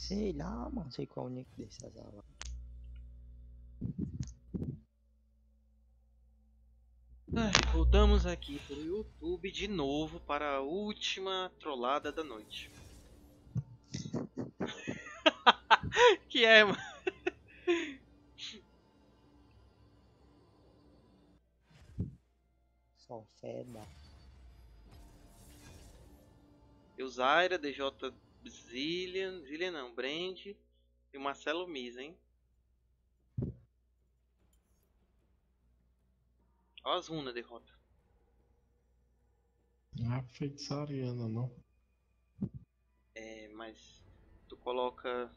Sei lá, mano. Sei qual o nick desse azar lá. Ai, voltamos aqui pro YouTube de novo para a última trollada da noite. que é, mano? Só feda. Eusaira, DJ Zillian, Zillian não, Brand e o Marcelo Misa, hein? Ó as runas derrota. Não é feitiçariana, não. É, mas tu coloca.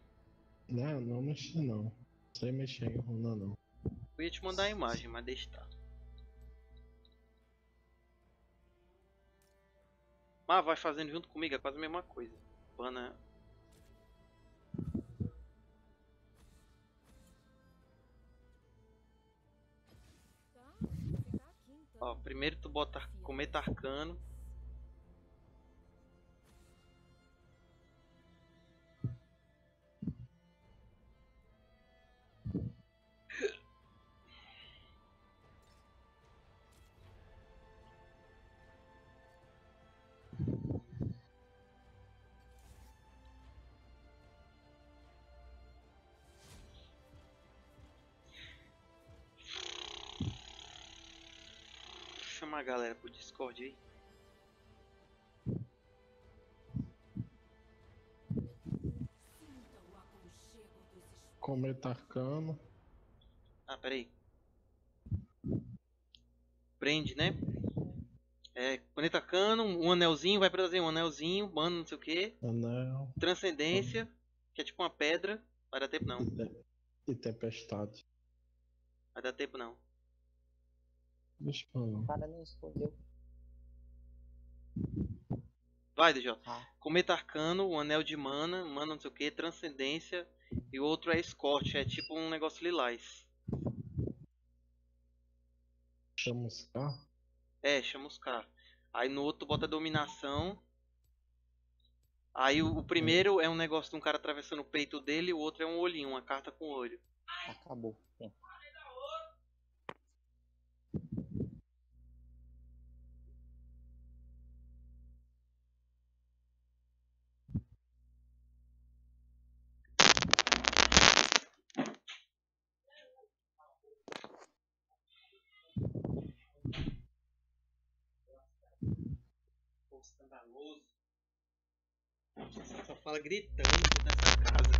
Não, não mexi não. Não sei mexer em runa não. Eu ia te mandar a imagem, mas deixa estar. Mas vai fazendo junto comigo, é quase a mesma coisa. Pana. Então. Ó, primeiro tu bota cometa arcano. A galera pro Discord aí. Cometa arcano. Ah, peraí. Prende, né? É, planeta cano, um anelzinho, vai trazer um anelzinho, mano, não sei o que. Anel Transcendência, que é tipo uma pedra. Vai dar tempo não. e tempestade. Vai dar tempo não. Deixa eu O cara nem escolheu. Vai, DJ. Ah, Cometa arcano, um anel de mana, mana não sei o que, transcendência. E o outro é escorte, é tipo um negócio lilás. Chamuscar. É, chama os caras. Aí no outro bota dominação. Aí o, o primeiro é um negócio de um cara atravessando o peito dele, e o outro é um olhinho, uma carta com olho. acabou. Sim. Escandaloso. Só fala gritando nessa casa.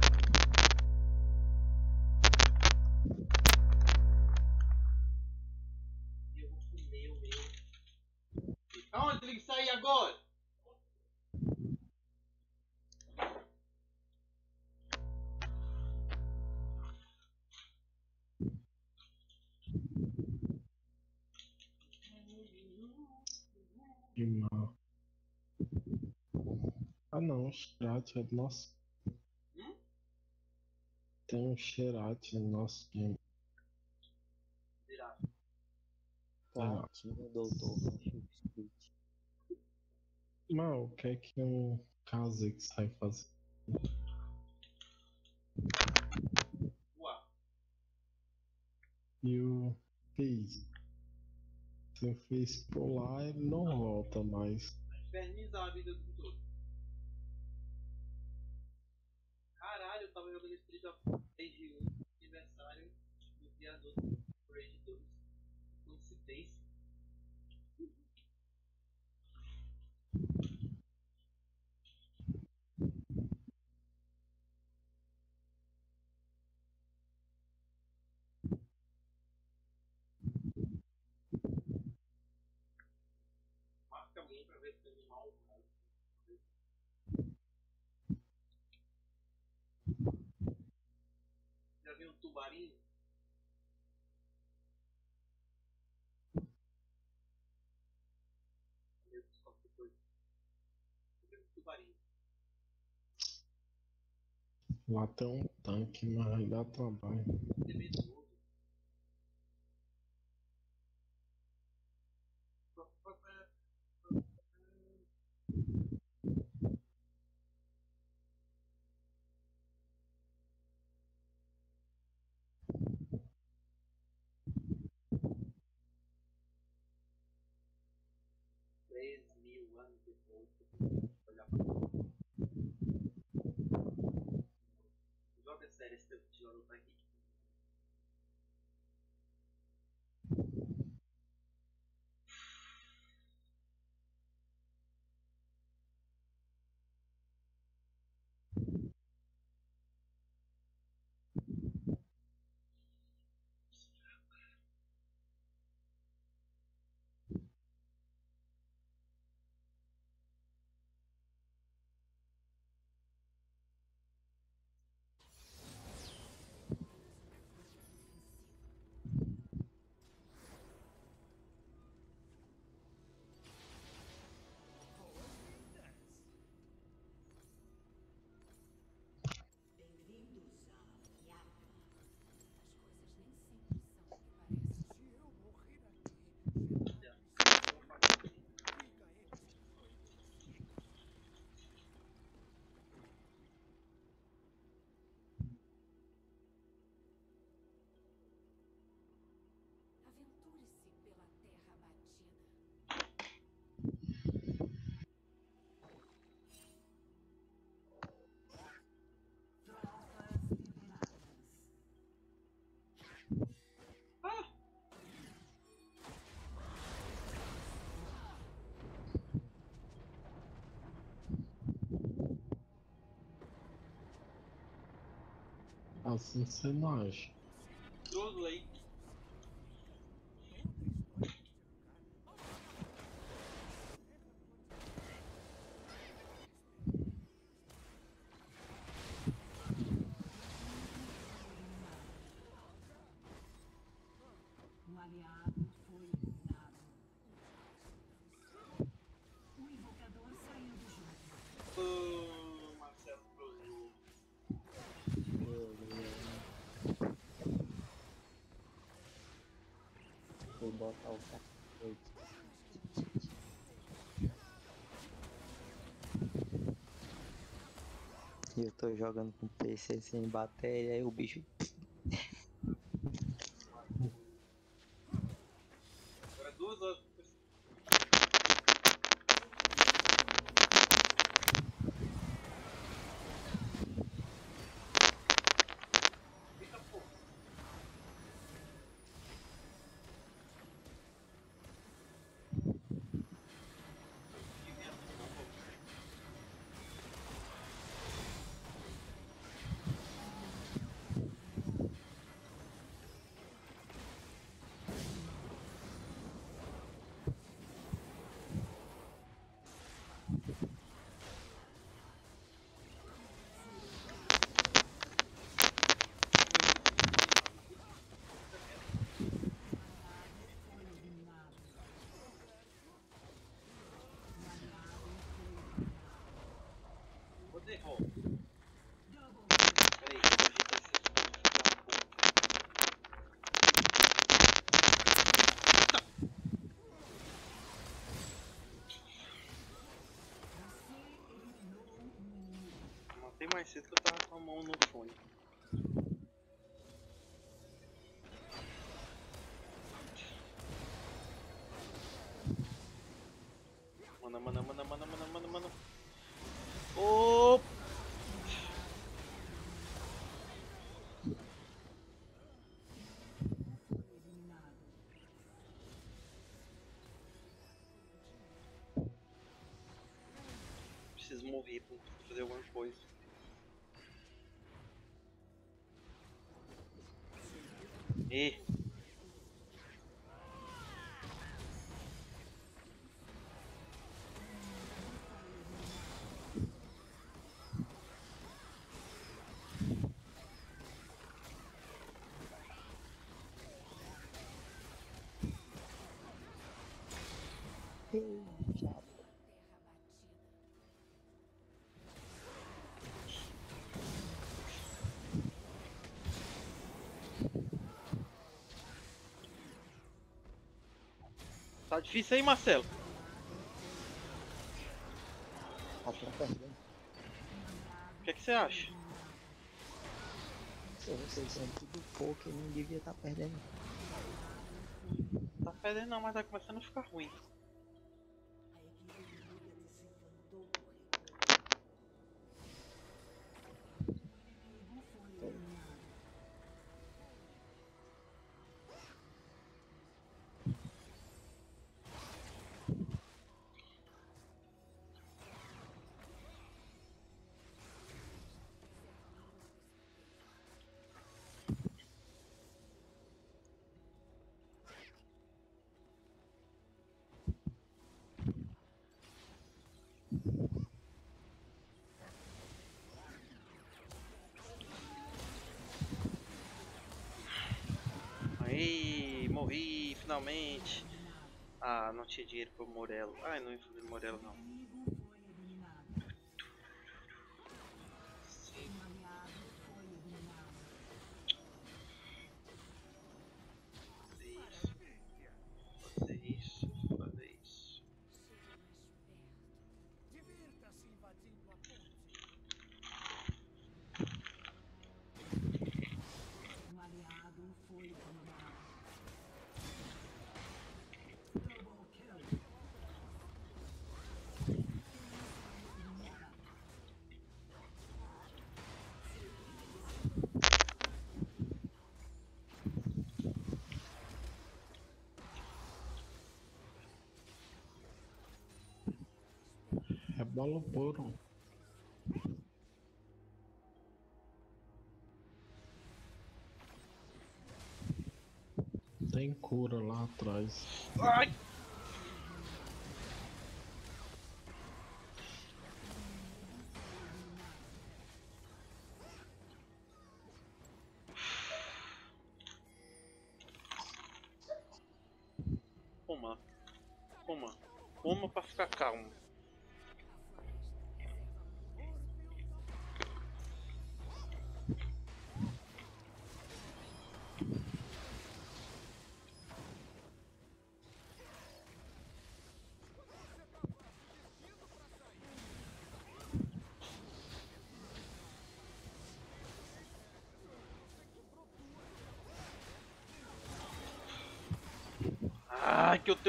Eu vou comer o meu. Aonde tem que sair agora? Mal. Ah não, Xerate é nosso. Hum? Tem um Xerate no nosso game. Virar. Platina, doutor, Rocha, Split. Mas o que é que um Kha'Zix vai fazer? Uau. E o Fizz? Se o Fizz pular, ele não volta mais. Infernizar a vida dos outros. Caralho, eu tava jogando Street of Rage 1, aniversário do criador do Rage 2. Coincidência. Marca alguém pra ver se tem animal ou não. Já viu um tubarinho? Tubarinho? Lá tem um tanque, mas dar trabalho. Assim você não age. Tudo aí. Um aliado foi eliminado. O invocador saiu do jogo. Ô, Marcelo Cruz. Vou botar o cara. Jogando com PC sem bateria, aí o bicho. Agora duas horas. Cedo que eu tava com a mão no fone. Mana, mana, mana, mana, mana, mana, mana. Ô! Preciso morrer pra fazer alguma coisa. E tá difícil aí, Marcelo. Tá perdendo. O que, é que você acha? Se vocês são tudo pouco, eu não devia estar perdendo. Tá perdendo não, mas tá começando a ficar ruim. Finalmente. Ah, não tinha dinheiro pro Morelo. Ai, não fazer Morelo não. Rebola puro. Tem cura lá atrás. Ai! Coma. Coma. Coma pra ficar calmo.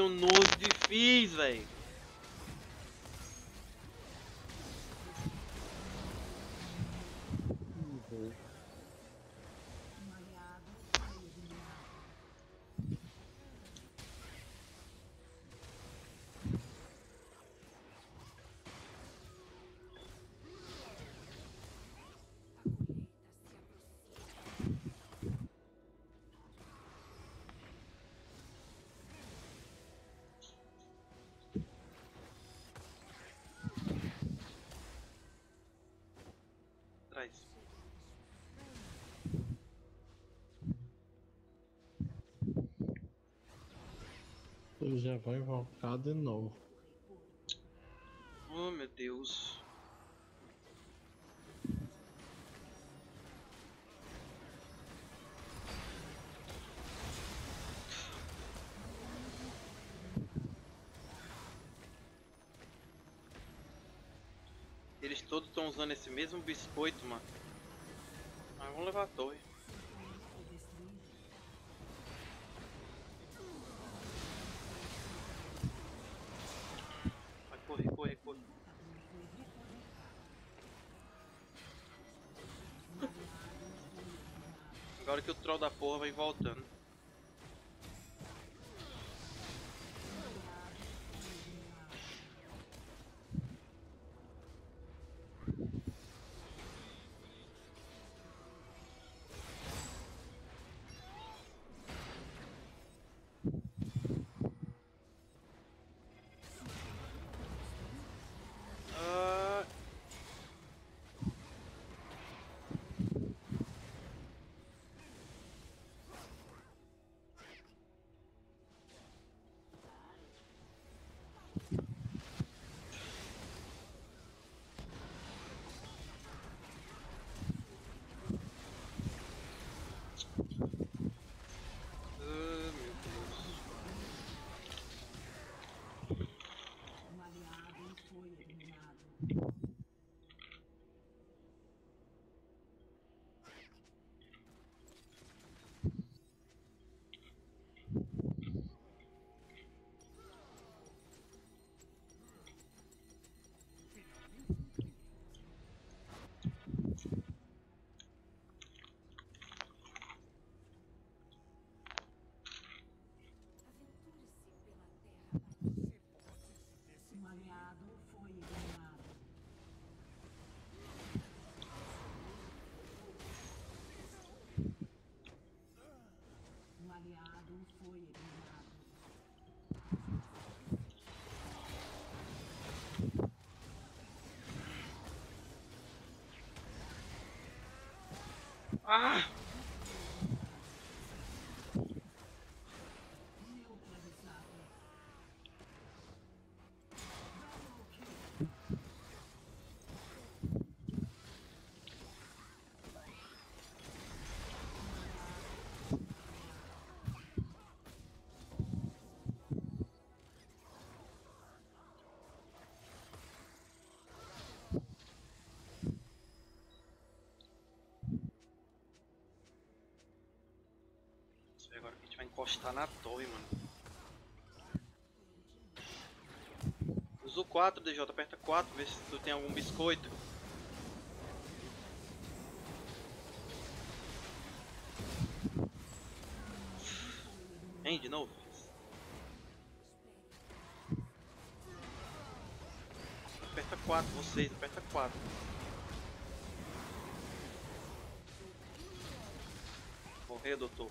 Ai, que Eu já vou invocar de novo. Oh, meu Deus. Todos estão usando esse mesmo biscoito, mano. Mas vamos levar a torre. Vai correr, correr, correr. Agora que o troll da porra vai voltando. Ah! Encostar na torre, mano. Usa o 4, DJ, aperta 4, vê se tu tem algum biscoito. Hein, de novo? Aperta 4, vocês, aperta 4. Morrer, doutor.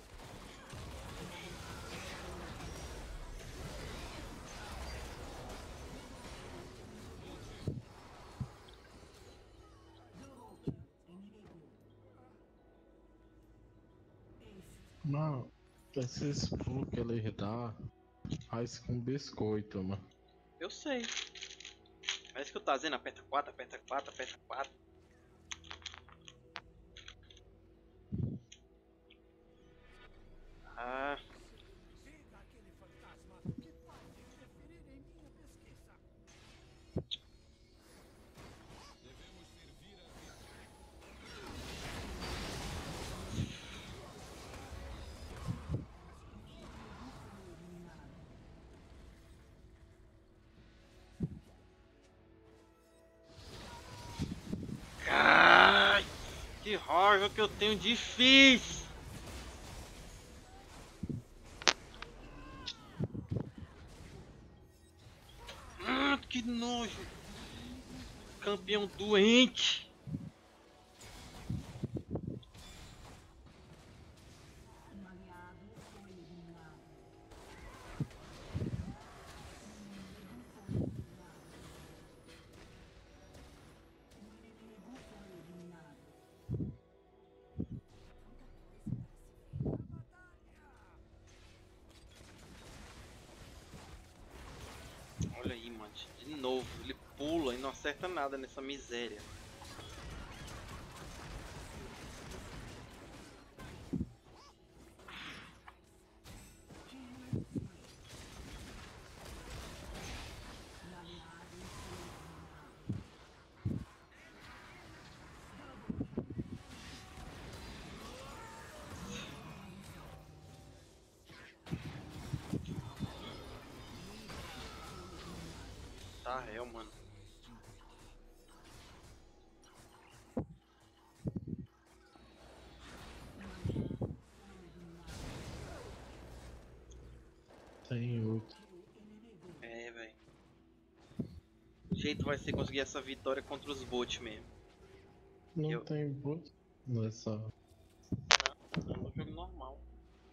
Não, esses pulos que ele dá, faz com biscoito, mano. Eu sei. Isso que eu tô dizendo, aperta 4, aperta 4, aperta 4. Raiva que eu tenho Fizz. Ah, que nojo. Campeão doente. Nessa miséria. Tá, é, mano. Tem outro. É, velho. O jeito vai ser conseguir essa vitória contra os bots mesmo. Não Eu- tem bot nessa. É um jogo normal.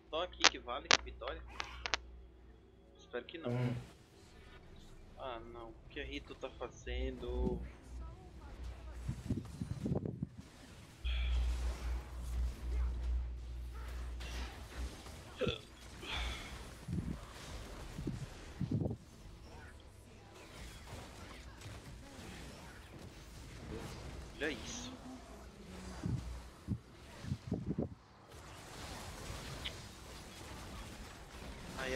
Só aqui que vale vitória. Espero que não. É, Ah, não. O que a Rito tá fazendo?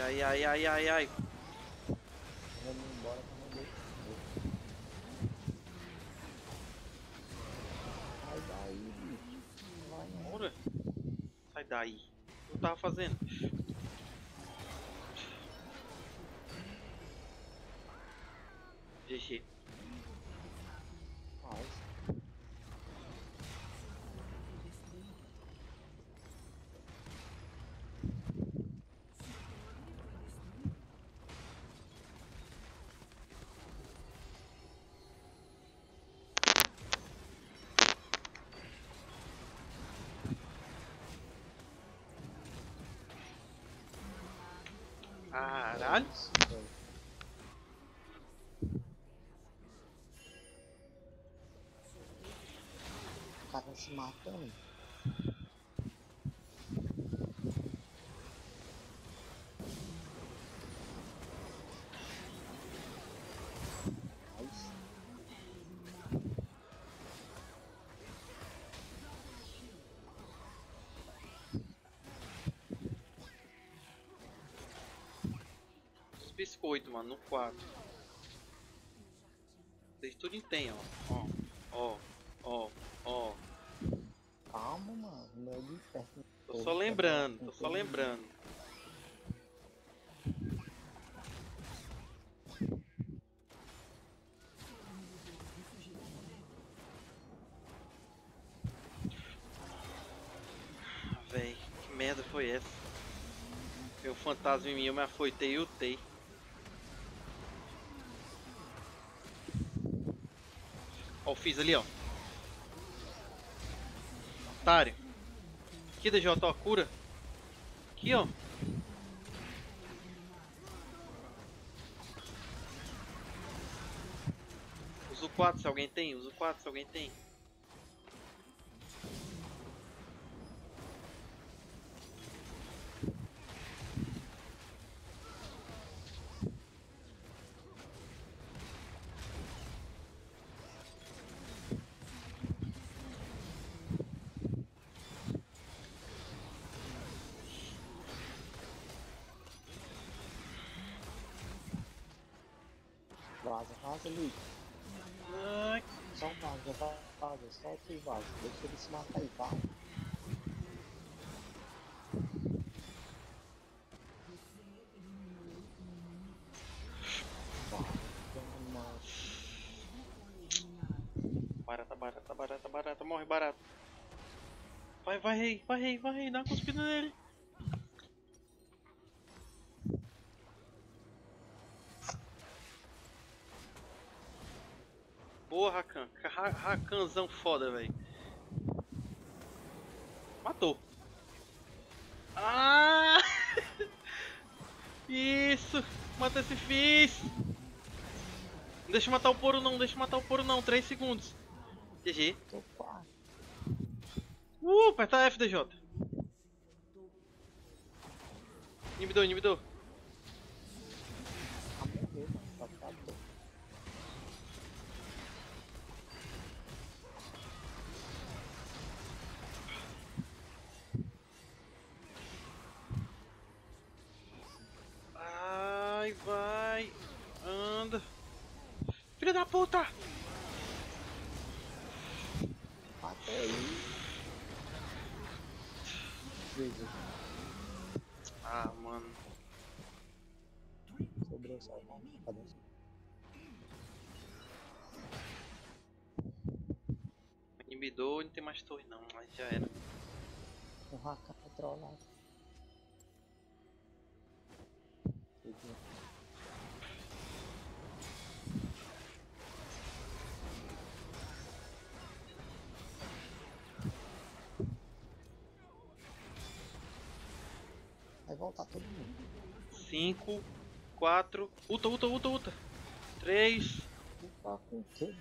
Ai, ai, ai, ai, ai. Vamos embora pra não. Sai daí, bicho. Vai, né? Ora, sai daí. O que eu tava fazendo? Caralho. O cara se matando. biscoito mano, no 4. Vocês tudo tem, ó. Ó, ó, ó, ó. Calma, mano, não é difícil. Tô só lembrando, tô só lembrando. Véi, que merda foi essa? Meu fantasma em mim, eu me afoitei e utei. Ó, o Fizz ali, ó. Otário. Aqui, DJ, ó, cura. Aqui, ó. Uso 4 se alguém tem, uso 4 se alguém tem. Vaza, vaza, Luiz. Só vaza, va- vaza, solta e vaza. Deixa ele se matar aí, vai. Toma. barata, barata, barata, barata, morre barata. Vai, vai, rei, vai, rei, vai, rei, dá uma cuspida nele. Boa, Rakan. Ra- Rakanzão foda, velho. Matou. Ah! Isso! Mata esse Fizz! Não deixa matar o Poro não, deixa matar o Poro não, 3 segundos. GG. Uh, aperta F, DJ. Inibidor, inibidor. Ah, morreu, mano. Tá acabou. Ai, vai. Anda. Filha da puta! Mata aí. Ah, mano. Sobrou só uma. Cadê? Inibidor não tem mais torre não, mas já era. O Rakan é trollado. Seguiu. Vai voltar todo mundo. 5, 4. Uta, uta, uta, uta. 3. Tá com o quê?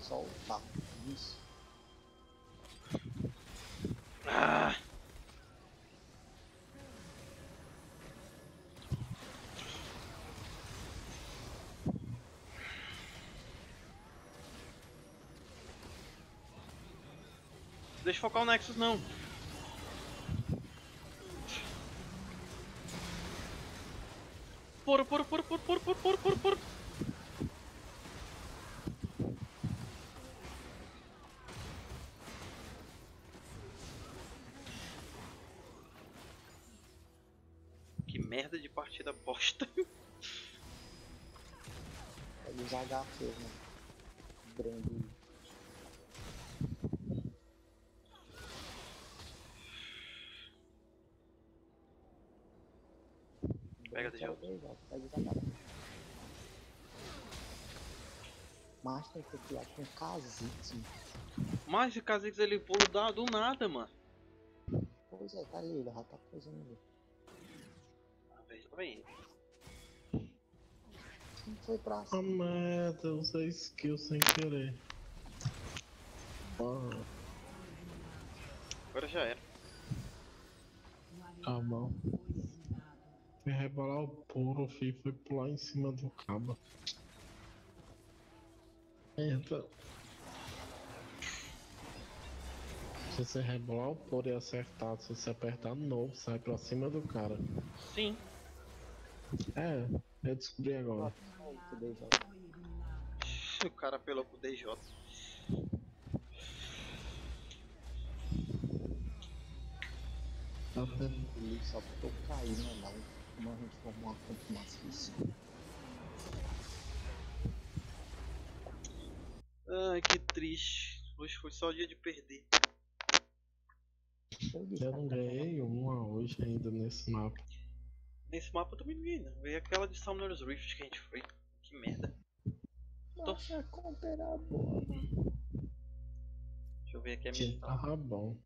Soltar. Isso. Ah! Deixa focar o Nexus não. Poro, poro, poro, poro, poro, poro, poro, poro, poro. Que merda de partida bosta. Pode usar HQ, né? Pega. Pode usar HQ. Master que ir com Kha'Zix, mano. Mas o Kha'Zix ele pula da- do nada, mano. Pois é, tá ali, ele já tá coisando ali. Ah, velho, tá bem. Quem foi pra Ah, cima? merda, usei skill sem querer. Ah, Agora já era. tá bom. Fui rebolar o puro, fi, foi pular em cima do cabo. Merda. Se você rebolar o puro e acertar, se você apertar novo, sai pra cima do cara. Sim. É, eu descobri agora. O cara apelou pro DJ. Tá vendo? Ele só porque eu caí, né? Uma. Ai, Ai, que triste. Hoje foi só dia de perder. Eu não ganhei uma hoje ainda nesse mapa. Nesse mapa eu também não ganhei, não. Veio aquela de Summoner's Rift que a gente foi. Que merda. Nossa, compra era boa. Deixa eu ver aqui a minha. tava bom.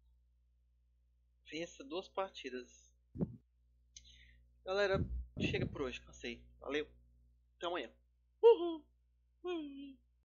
Vença duas partidas. Galera, chega por hoje, cansei. Valeu. Até amanhã. Uhul.